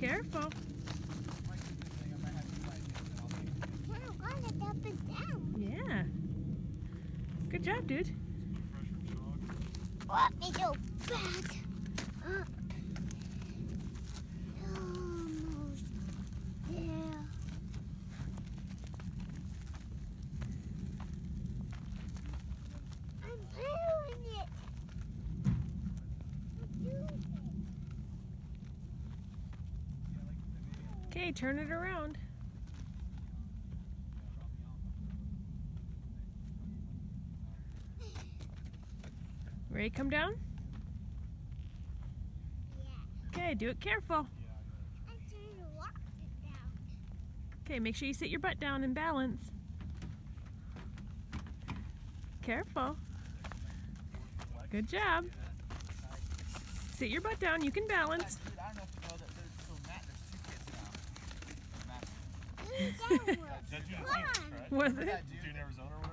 Careful. Wow, got it up and down. Yeah. Good job, dude. What me go back Okay, turn it around. Ready come down? Yeah. Okay, do it careful. Okay, make sure you sit your butt down and balance. Careful. Good job. Sit your butt down, you can balance. Was it? that dude